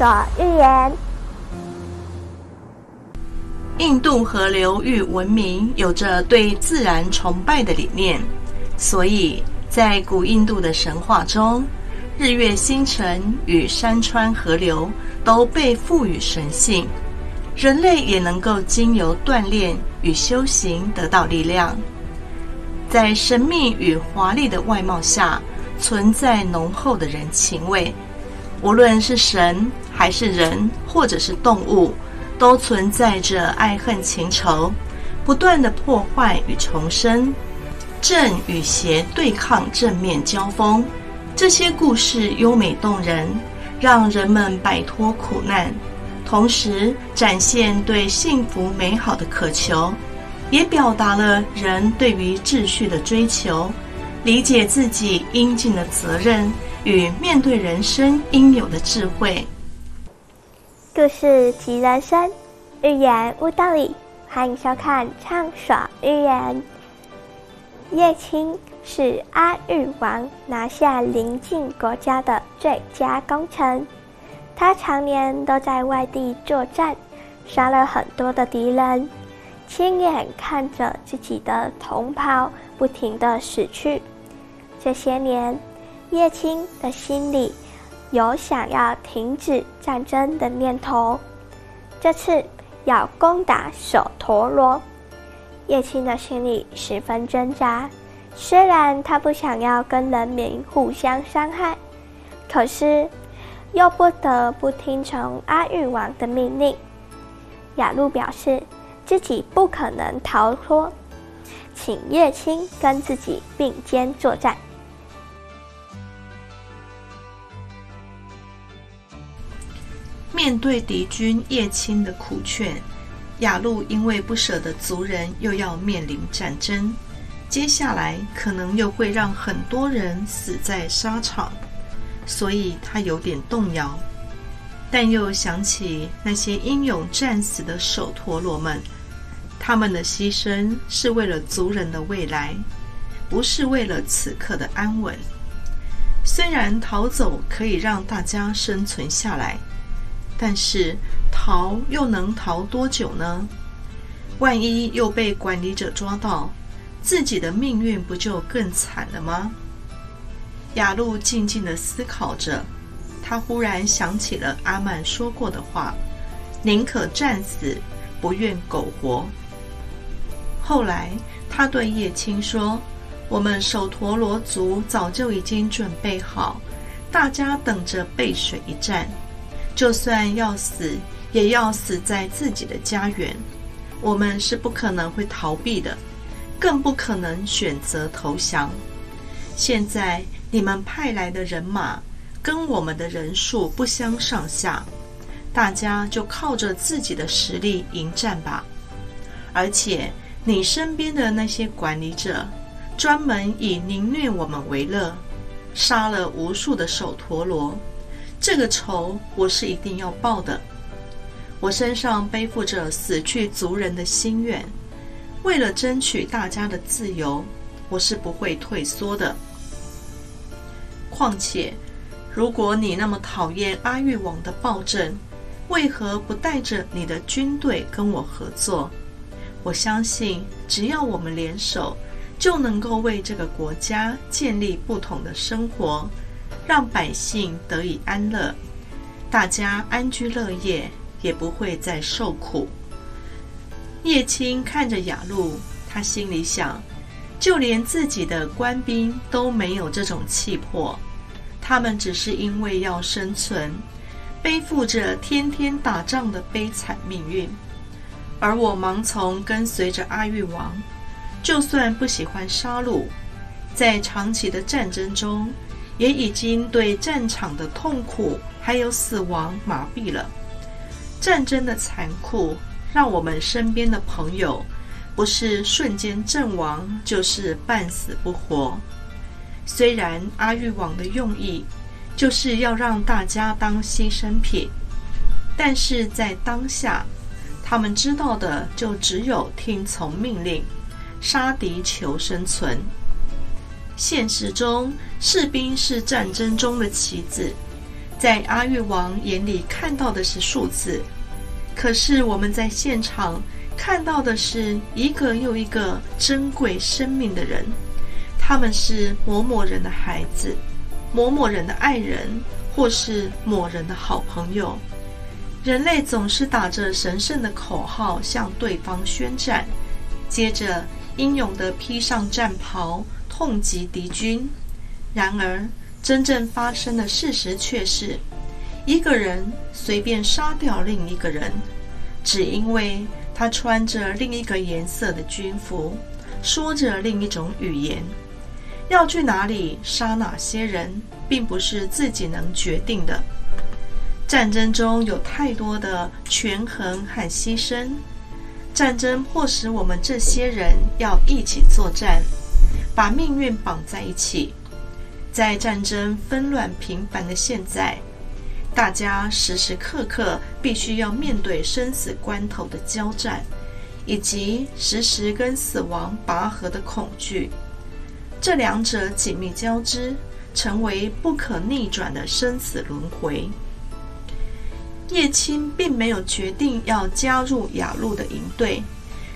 《所欲言》。印度河流域文明有着对自然崇拜的理念，所以在古印度的神话中，日月星辰与山川河流都被赋予神性，人类也能够经由锻炼与修行得到力量。在神秘与华丽的外貌下，存在浓厚的人情味。无论是神，还是人，或者是动物，都存在着爱恨情仇，不断的破坏与重生，正与邪对抗，正面交锋。这些故事优美动人，让人们摆脱苦难，同时展现对幸福美好的渴求。也表达了人对于秩序的追求，理解自己应尽的责任与面对人生应有的智慧。故事即人生，寓言悟道理。欢迎收看《畅爽寓言》。叶青是阿育王拿下邻近国家的最佳功臣，他常年都在外地作战，杀了很多的敌人。亲眼看着自己的同袍不停的死去，这些年，叶青的心里有想要停止战争的念头。这次要攻打首陀罗，叶青的心里十分挣扎。虽然他不想要跟人民互相伤害，可是又不得不听从阿育王的命令。雅露表示。自己不可能逃脱，请叶青跟自己并肩作战。面对敌军叶青的苦劝，雅露因为不舍得族人又要面临战争，接下来可能又会让很多人死在沙场，所以他有点动摇，但又想起那些英勇战死的手陀螺们。他们的牺牲是为了族人的未来，不是为了此刻的安稳。虽然逃走可以让大家生存下来，但是逃又能逃多久呢？万一又被管理者抓到，自己的命运不就更惨了吗？雅露静静的思考着，他忽然想起了阿曼说过的话：“宁可战死，不愿苟活。”后来，他对叶青说：“我们手陀罗族早就已经准备好，大家等着背水一战。就算要死，也要死在自己的家园。我们是不可能会逃避的，更不可能选择投降。现在你们派来的人马跟我们的人数不相上下，大家就靠着自己的实力迎战吧。而且。”你身边的那些管理者，专门以凌虐我们为乐，杀了无数的手陀螺，这个仇我是一定要报的。我身上背负着死去族人的心愿，为了争取大家的自由，我是不会退缩的。况且，如果你那么讨厌阿育王的暴政，为何不带着你的军队跟我合作？我相信，只要我们联手，就能够为这个国家建立不同的生活，让百姓得以安乐，大家安居乐业，也不会再受苦。叶青看着雅露，他心里想：就连自己的官兵都没有这种气魄，他们只是因为要生存，背负着天天打仗的悲惨命运。而我盲从跟随着阿育王，就算不喜欢杀戮，在长期的战争中，也已经对战场的痛苦还有死亡麻痹了。战争的残酷，让我们身边的朋友，不是瞬间阵亡，就是半死不活。虽然阿育王的用意，就是要让大家当牺牲品，但是在当下。他们知道的就只有听从命令，杀敌求生存。现实中，士兵是战争中的棋子，在阿育王眼里看到的是数字，可是我们在现场看到的是一个又一个珍贵生命的人，他们是某某人的孩子，某某人的爱人，或是某人的好朋友。人类总是打着神圣的口号向对方宣战，接着英勇地披上战袍，痛击敌军。然而，真正发生的事实却是，一个人随便杀掉另一个人，只因为他穿着另一个颜色的军服，说着另一种语言。要去哪里杀哪些人，并不是自己能决定的。战争中有太多的权衡和牺牲，战争迫使我们这些人要一起作战，把命运绑在一起。在战争纷乱频繁的现在，大家时时刻刻必须要面对生死关头的交战，以及时时跟死亡拔河的恐惧。这两者紧密交织，成为不可逆转的生死轮回。叶青并没有决定要加入雅路的营队，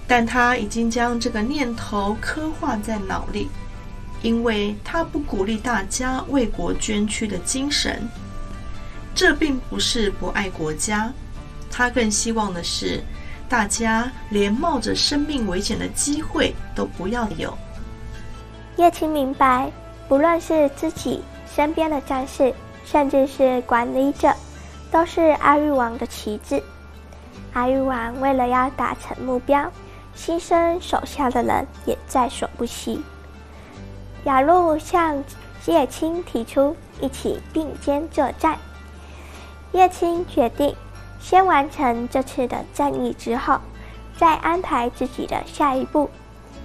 但他已经将这个念头刻画在脑里。因为他不鼓励大家为国捐躯的精神，这并不是不爱国家，他更希望的是大家连冒着生命危险的机会都不要有。叶青明白，不论是自己身边的战士，甚至是管理者，都是阿育王的旗帜。阿育王为了要达成目标，牺牲手下的人也在所不惜。雅路向叶青提出一起并肩作战。叶青决定先完成这次的战役之后，再安排自己的下一步，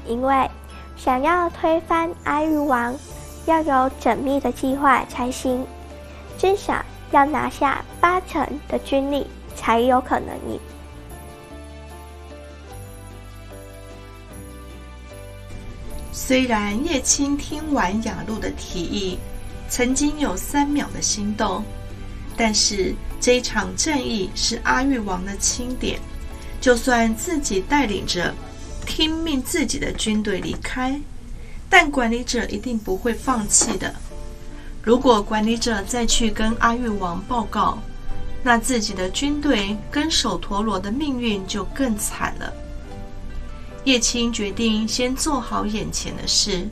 因为想要推翻阿育王，要有缜密的计划才行，至少要拿下八成的军力才有可能赢。虽然叶青听完雅露的提议，曾经有三秒的心动，但是这一场战役是阿育王的钦点，就算自己带领着听命自己的军队离开，但管理者一定不会放弃的。如果管理者再去跟阿育王报告，那自己的军队跟手陀螺的命运就更惨了。叶青决定先做好眼前的事，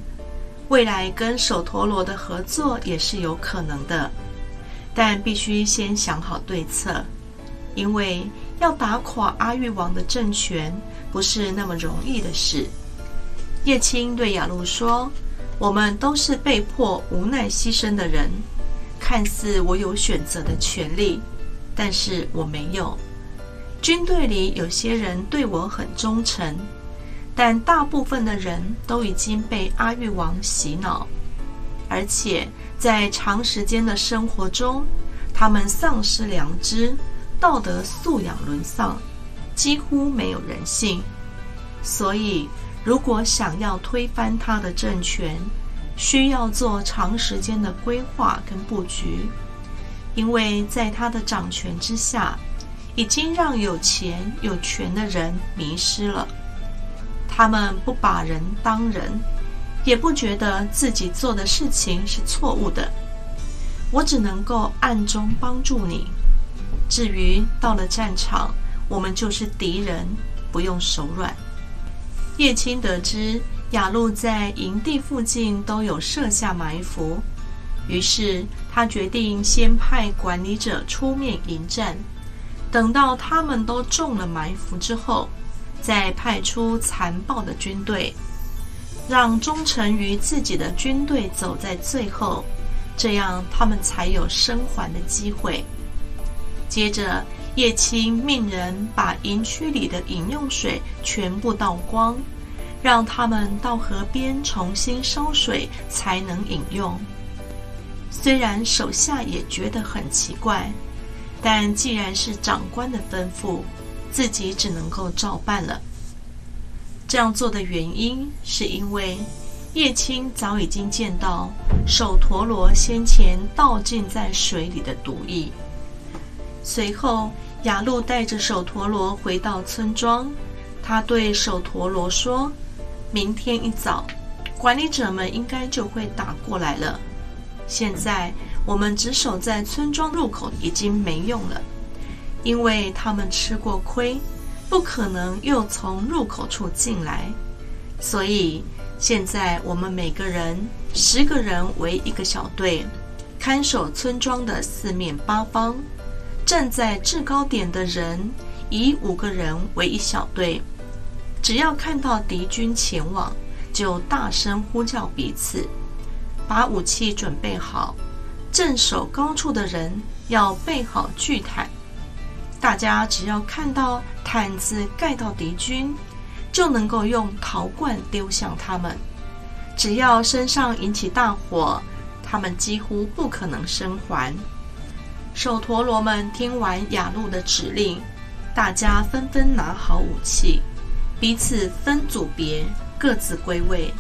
未来跟手陀螺的合作也是有可能的，但必须先想好对策，因为要打垮阿育王的政权不是那么容易的事。叶青对雅露说：“我们都是被迫无奈牺牲的人，看似我有选择的权利，但是我没有。军队里有些人对我很忠诚。”但大部分的人都已经被阿育王洗脑，而且在长时间的生活中，他们丧失良知，道德素养沦丧，几乎没有人性。所以，如果想要推翻他的政权，需要做长时间的规划跟布局，因为在他的掌权之下，已经让有钱有权的人迷失了。他们不把人当人，也不觉得自己做的事情是错误的。我只能够暗中帮助你。至于到了战场，我们就是敌人，不用手软。叶青得知雅路在营地附近都有设下埋伏，于是他决定先派管理者出面迎战。等到他们都中了埋伏之后。再派出残暴的军队，让忠诚于自己的军队走在最后，这样他们才有生还的机会。接着，叶青命人把营区里的饮用水全部倒光，让他们到河边重新烧水才能饮用。虽然手下也觉得很奇怪，但既然是长官的吩咐。自己只能够照办了。这样做的原因，是因为叶青早已经见到手陀螺先前倒进在水里的毒液。随后，雅露带着手陀螺回到村庄，他对手陀螺说：“明天一早，管理者们应该就会打过来了。现在我们只守在村庄入口已经没用了，因为他们吃过亏，不可能又从入口处进来，所以。”现在我们每个人十个人为一个小队，看守村庄的四面八方。站在制高点的人以五个人为一小队，只要看到敌军前往，就大声呼叫彼此，把武器准备好。镇守高处的人要备好巨毯，大家只要看到毯子盖到敌军。就能够用陶罐丢向他们，只要身上引起大火，他们几乎不可能生还。手陀螺们听完雅露的指令，大家纷纷拿好武器，彼此分组别，各自归位。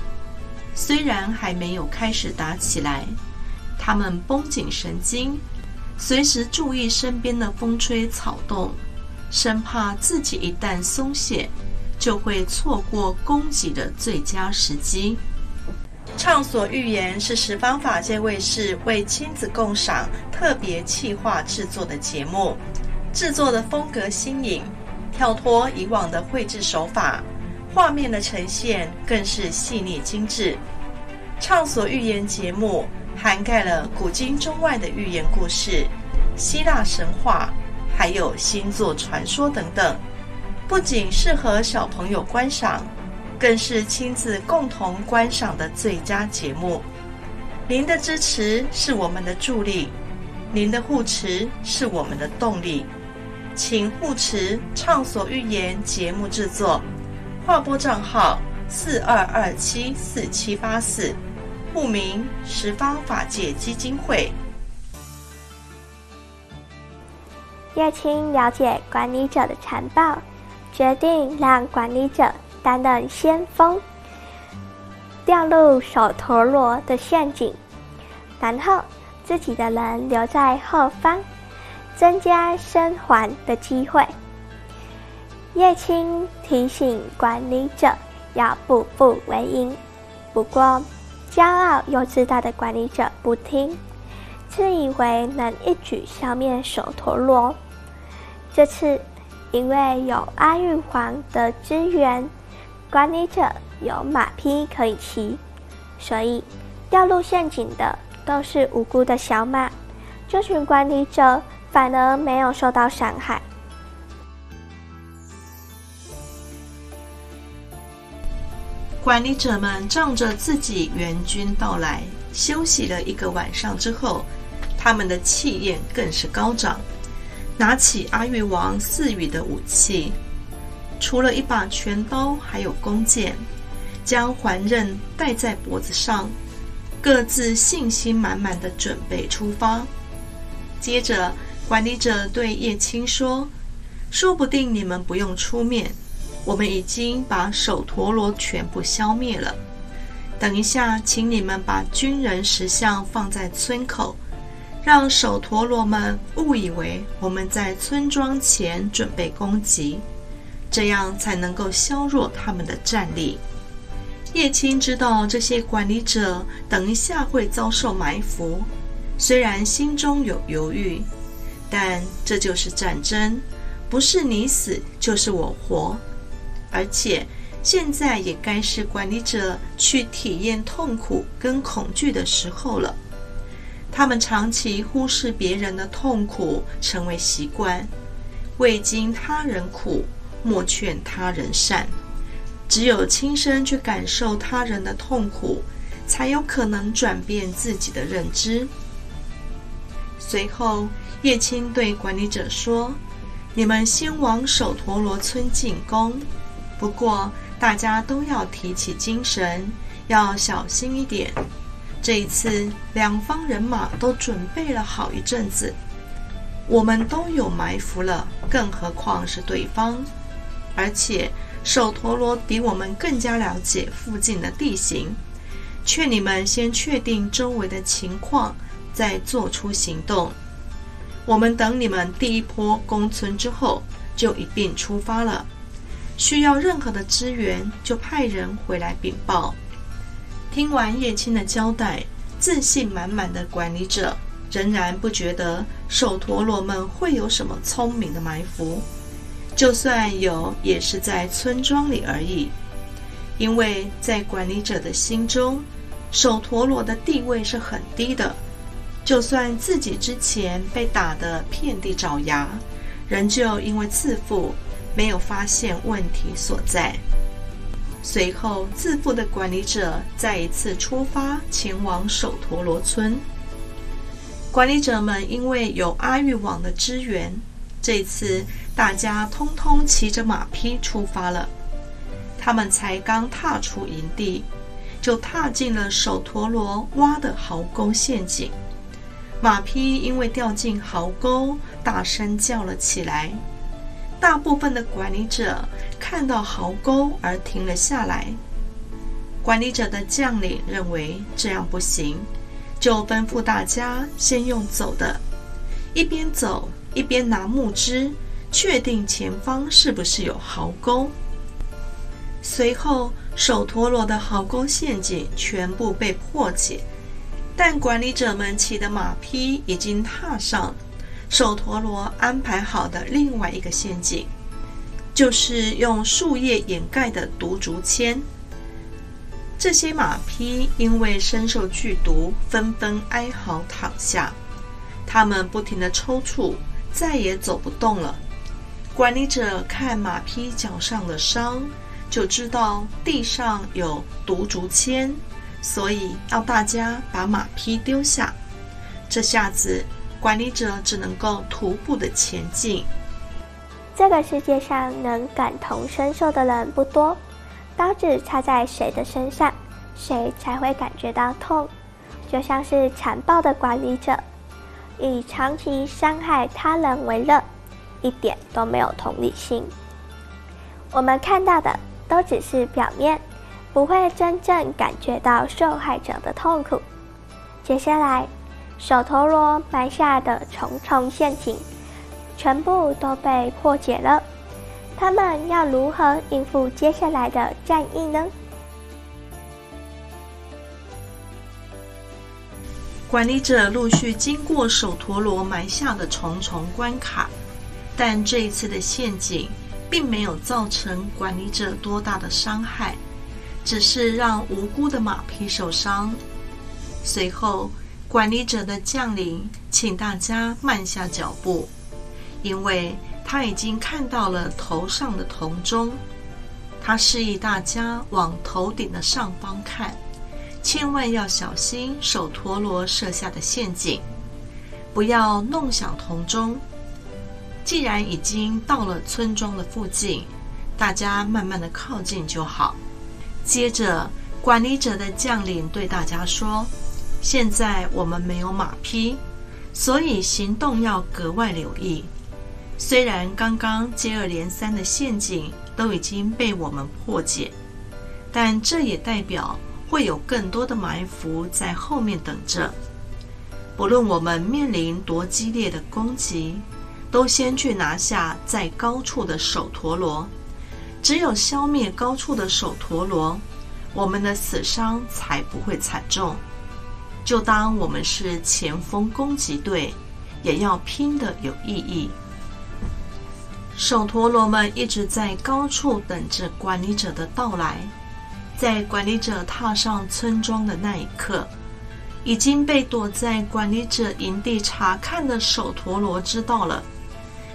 虽然还没有开始打起来，他们绷紧神经，随时注意身边的风吹草动，生怕自己一旦松懈。就会错过攻击的最佳时机。畅所欲言是十方法界卫视为亲子共赏特别企划制作的节目，制作的风格新颖，跳脱以往的绘制手法，画面的呈现更是细腻精致。畅所欲言节目涵盖了古今中外的寓言故事、希腊神话，还有星座传说等等。不仅适合小朋友观赏，更是亲子共同观赏的最佳节目。您的支持是我们的助力，您的护持是我们的动力。请护持“畅所欲言”节目制作，划拨账号四二二七四七八四，户名十方法界基金会。叶青了解管理者的残暴。决定让管理者担任先锋，掉入手陀螺的陷阱，然后自己的人留在后方，增加生还的机会。叶青提醒管理者要步步为营，不过骄傲又自大的管理者不听，自以为能一举消灭手陀螺。这次。因为有阿育王的支援，管理者有马匹可以骑，所以掉入陷阱的都是无辜的小马，这群管理者反而没有受到伤害。管理者们仗着自己援军到来，休息了一个晚上之后，他们的气焰更是高涨。拿起阿育王赐予的武器，除了一把拳刀，还有弓箭，将环刃戴在脖子上，各自信心满满的准备出发。接着，管理者对叶青说：“说不定你们不用出面，我们已经把手陀螺全部消灭了。等一下，请你们把军人石像放在村口。”让手陀螺们误以为我们在村庄前准备攻击，这样才能够削弱他们的战力。叶青知道这些管理者等一下会遭受埋伏，虽然心中有犹豫，但这就是战争，不是你死就是我活。而且现在也该是管理者去体验痛苦跟恐惧的时候了。他们长期忽视别人的痛苦，成为习惯。未经他人苦，莫劝他人善。只有亲身去感受他人的痛苦，才有可能转变自己的认知。随后，叶青对管理者说：“你们先往手陀罗村进攻，不过大家都要提起精神，要小心一点。”这一次，两方人马都准备了好一阵子，我们都有埋伏了，更何况是对方？而且手陀螺比我们更加了解附近的地形，劝你们先确定周围的情况，再做出行动。我们等你们第一波攻村之后，就一并出发了。需要任何的支援，就派人回来禀报。听完叶青的交代，自信满满的管理者仍然不觉得手陀螺们会有什么聪明的埋伏，就算有，也是在村庄里而已。因为在管理者的心中，手陀螺的地位是很低的，就算自己之前被打得遍地找牙，仍旧因为自负。没有发现问题所在。随后，自负的管理者再一次出发前往首陀罗村。管理者们因为有阿育王的支援，这次大家通通骑着马匹出发了。他们才刚踏出营地，就踏进了首陀罗挖的壕沟陷阱。马匹因为掉进壕沟，大声叫了起来。大部分的管理者看到壕沟而停了下来。管理者的将领认为这样不行，就吩咐大家先用走的，一边走一边拿木枝，确定前方是不是有壕沟。随后，手陀螺的壕沟陷阱全部被破解，但管理者们骑的马匹已经踏上。手陀螺安排好的另外一个陷阱，就是用树叶掩盖的毒竹签。这些马匹因为身受剧毒，纷纷哀嚎躺下，他们不停地抽搐，再也走不动了。管理者看马匹脚上的伤，就知道地上有毒竹签，所以要大家把马匹丢下。这下子。管理者只能够徒步的前进。这个世界上能感同身受的人不多，刀子插在谁的身上，谁才会感觉到痛。就像是残暴的管理者，以长期伤害他人为乐，一点都没有同理心。我们看到的都只是表面，不会真正感觉到受害者的痛苦。接下来。手陀螺埋下的重重陷阱，全部都被破解了。他们要如何应付接下来的战役呢？管理者陆续经过手陀螺埋下的重重关卡，但这一次的陷阱并没有造成管理者多大的伤害，只是让无辜的马匹受伤。随后。管理者的将领，请大家慢下脚步，因为他已经看到了头上的铜钟。他示意大家往头顶的上方看，千万要小心手陀螺设下的陷阱，不要弄响铜钟。既然已经到了村庄的附近，大家慢慢的靠近就好。接着，管理者的将领对大家说。现在我们没有马匹，所以行动要格外留意。虽然刚刚接二连三的陷阱都已经被我们破解，但这也代表会有更多的埋伏在后面等着。不论我们面临多激烈的攻击，都先去拿下在高处的手陀螺。只有消灭高处的手陀螺，我们的死伤才不会惨重。就当我们是前锋攻击队，也要拼得有意义。手陀螺们一直在高处等着管理者的到来。在管理者踏上村庄的那一刻，已经被躲在管理者营地查看的手陀螺知道了。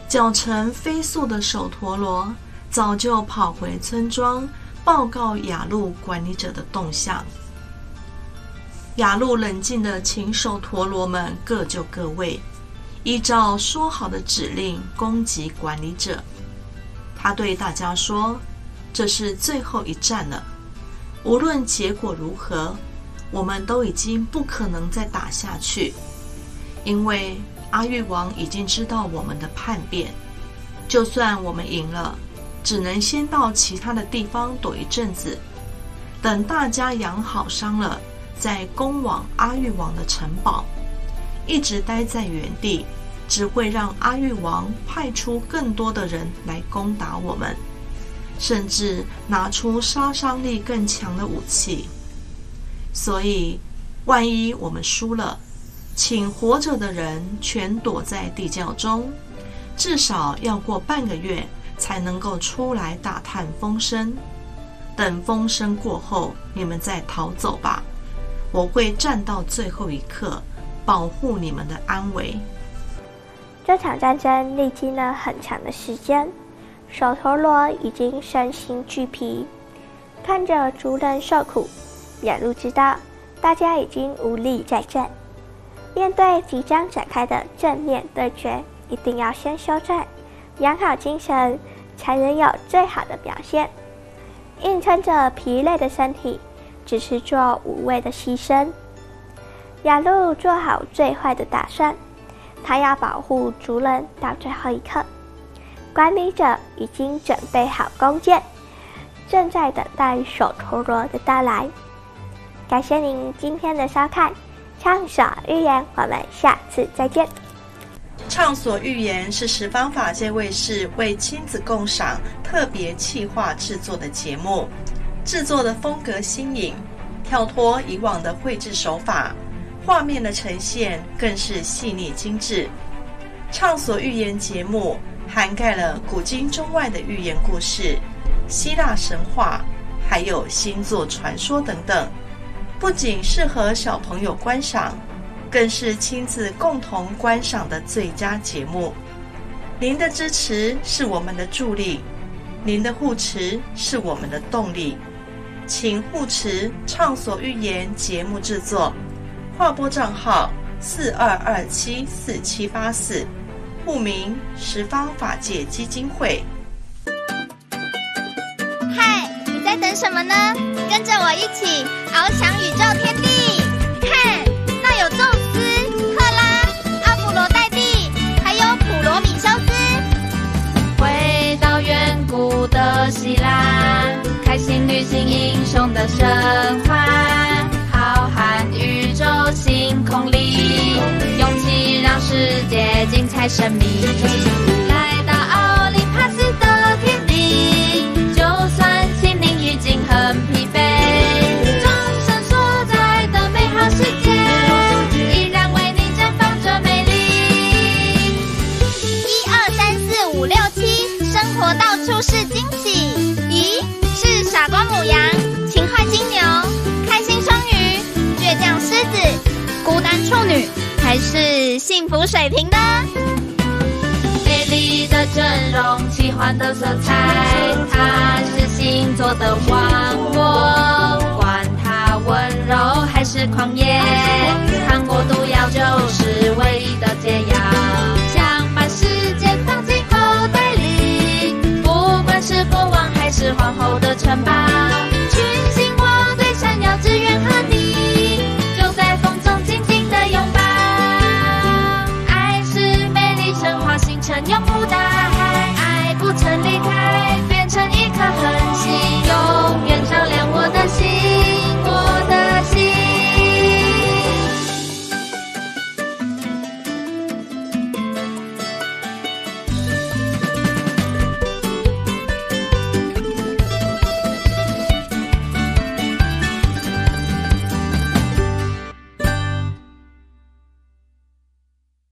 脚程飞速的手陀螺早就跑回村庄，报告雅路管理者的动向。雅路冷静的请手陀螺们各就各位，依照说好的指令攻击管理者。他对大家说：“这是最后一战了，无论结果如何，我们都已经不可能再打下去，因为阿育王已经知道我们的叛变。就算我们赢了，只能先到其他的地方躲一阵子，等大家养好伤了。”在攻往阿育王的城堡，一直待在原地，只会让阿育王派出更多的人来攻打我们，甚至拿出杀伤力更强的武器。所以，万一我们输了，请活着的人全躲在地窖中，至少要过半个月才能够出来打探风声。等风声过后，你们再逃走吧。我会战到最后一刻，保护你们的安危。这场战争历经了很长的时间，手陀螺已经身心俱疲，看着族人受苦。雅路知道，大家已经无力再战。面对即将展开的正面对决，一定要先休战，养好精神，才能有最好的表现。硬撑着疲累的身体，只是做无谓的牺牲。雅路做好最坏的打算，他要保护族人到最后一刻。管理者已经准备好弓箭，正在等待手陀螺的到来。感谢您今天的收看，畅所欲言，我们下次再见。畅所欲言是十方法界卫视为亲子共赏特别企划制作的节目，制作的风格新颖，跳脱以往的绘制手法，画面的呈现更是细腻精致。畅所欲言节目涵盖了古今中外的寓言故事、希腊神话，还有星座传说等等。不仅适合小朋友观赏，更是亲子共同观赏的最佳节目。您的支持是我们的助力，您的护持是我们的动力。请护持《畅所欲言》节目制作，划拨账号四二二七四七八四，户名十方法界基金会。嗨，你在等什么呢？跟着我一起翱翔宇宙天地，开心旅行英雄的神话，浩瀚宇宙星空里，勇气让世界精彩神秘。服水平的，美丽的阵容，奇幻的色彩，它是星座的王国，管它温柔还是狂野，糖果毒药就是